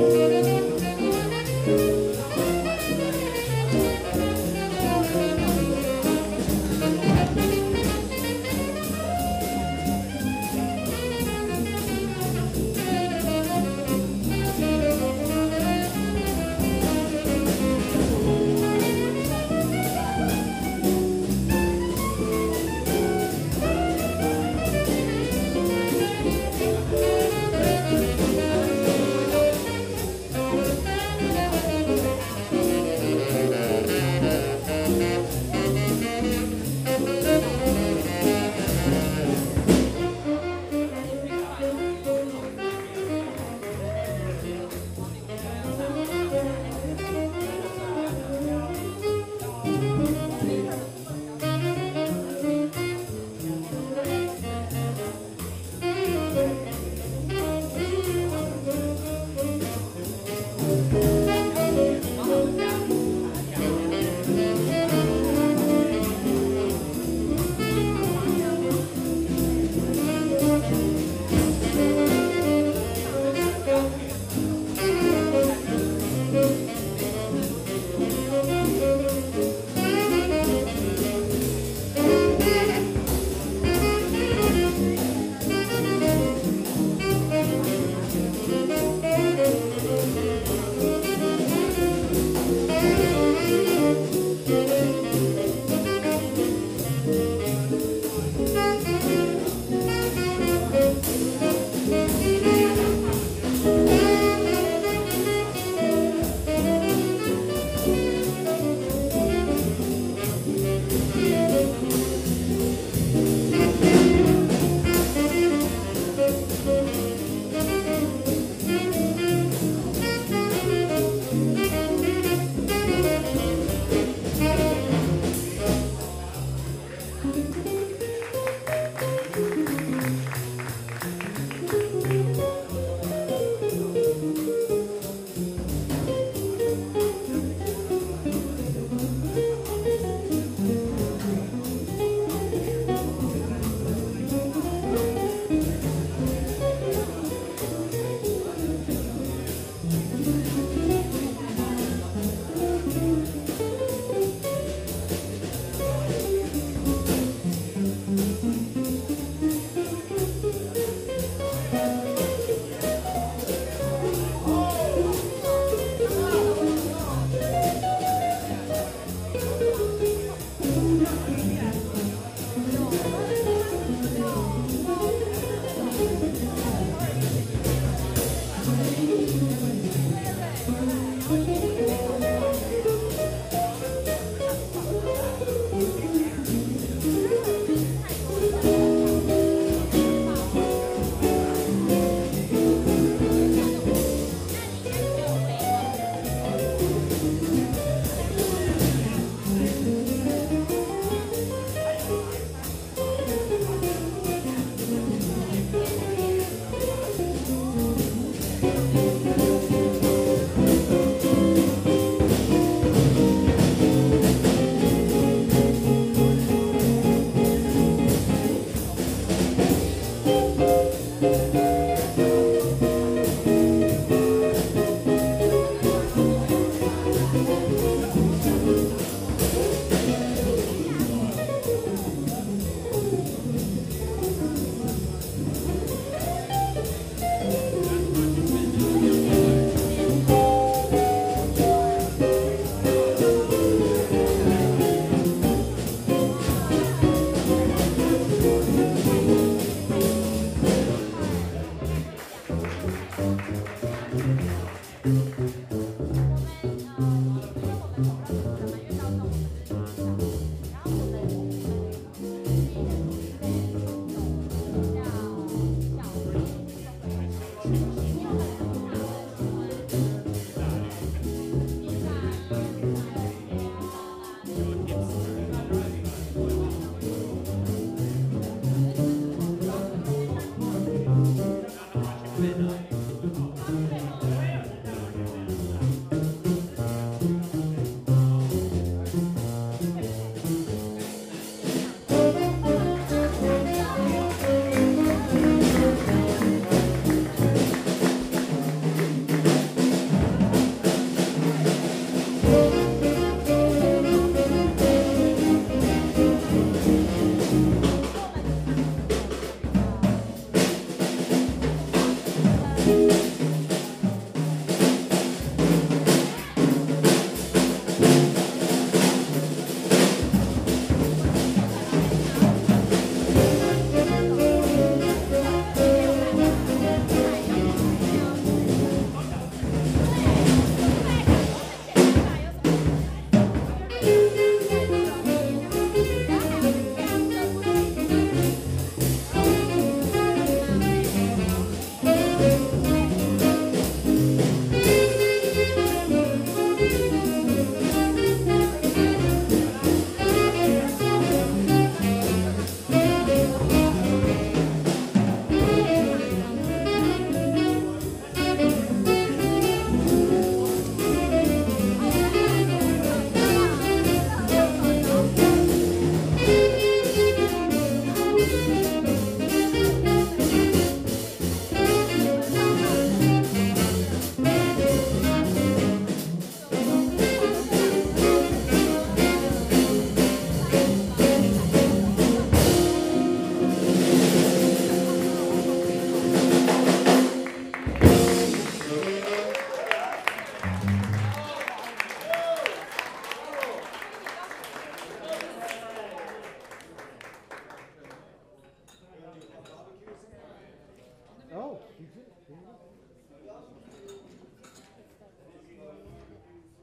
Música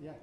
Yeah.